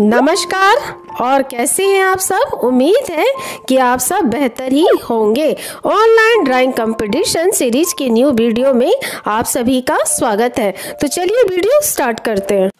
नमस्कार। और कैसे हैं आप सब? उम्मीद है कि आप सब बेहतर ही होंगे। ऑनलाइन ड्राइंग कंपटीशन सीरीज़ के न्यू वीडियो में आप सभी का स्वागत है। तो चलिए वीडियो स्टार्ट करते हैं।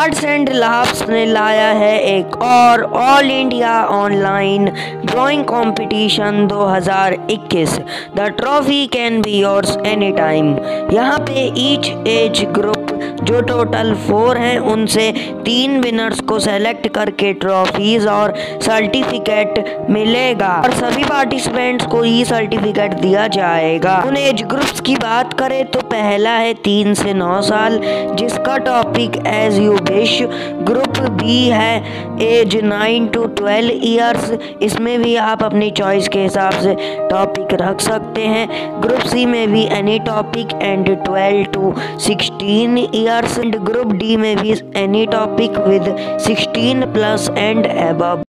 आर्ट्स एंड लाब्स ने लाया है एक और all India online drawing competition 2021 the trophy can be yours any time यहाँ पे ईच एज ग्रुप जो टोटल फोर हैं, उनसे तीन विनर्स को सेलेक्ट करके ट्रॉफीज और सर्टिफिकेट मिलेगा। और सभी पार्टिसिपेंट्स को ये सर्टिफिकेट दिया जाएगा। उन एज ग्रुप्स की बात करें तो पहला है तीन से नौ साल, जिसका topic as you wish group B है age nine to twelve years इसमें भी आप अपनी चॉइस के हिसाब से टॉपिक रख सकते हैं। ग्रुप सी में भी any topic and twelve to sixteen years and group D में भी any topic with sixteen plus and above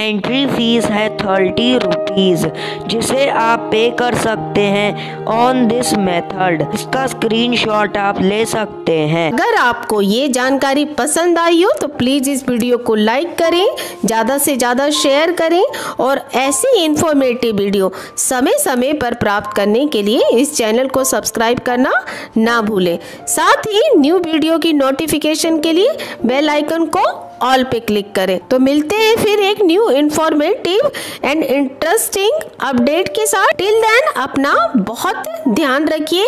entry fees है थर्टी रुपीज़ जिसे आप पे कर सकते हैं ऑन दिस मेथड इसका स्क्रीनशॉट आप ले सकते हैं। अगर आपको ये जानकारी पसंद आई हो तो प्लीज़ इस वीडियो को लाइक करें, ज़्यादा से ज़्यादा शेयर करें और ऐसी इंफॉर्मेटिव वीडियो समय समय पर प्राप्त करने के लिए इस चैनल को सब्सक्राइब करना ना भूलें। साथ ही न्यू वीडियो की नोटिफिकेशन के लिए बेल आइकन को ऑल पे क्लिक करें। तो मिलते हैं फिर एक new informative and interesting update के साथ। टिल देन अपना बहुत ध्यान रखिए।